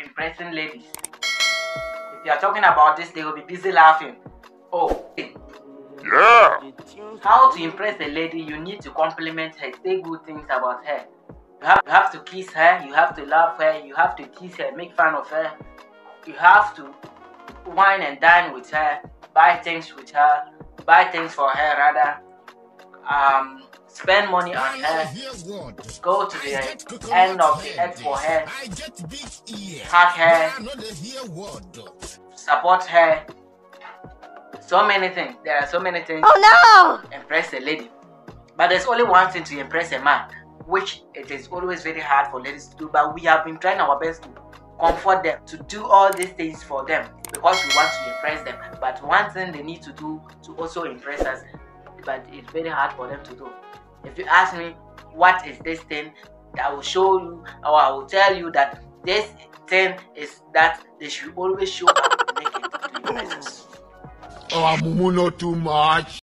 impressing ladies. If you are talking about this, they will be busy laughing. Oh, Yeah. how to impress a lady? You need to compliment her, say good things about her. You have, you have to kiss her, you have to love her, you have to tease her, make fun of her. You have to wine and dine with her, buy things with her, buy things for her rather. Um, spend money on her, go to the end of the earth for her, hug her, support her. So many things. There are so many things Oh no! impress a lady. But there's only one thing to impress a man, which it is always very hard for ladies to do. But we have been trying our best to comfort them, to do all these things for them because we want to impress them. But one thing they need to do to also impress us, but it's very hard for them to do. If you ask me, what is this thing? I will show you, or I will tell you that this thing is that they should always show up to us. Oh, Mumu, not too much.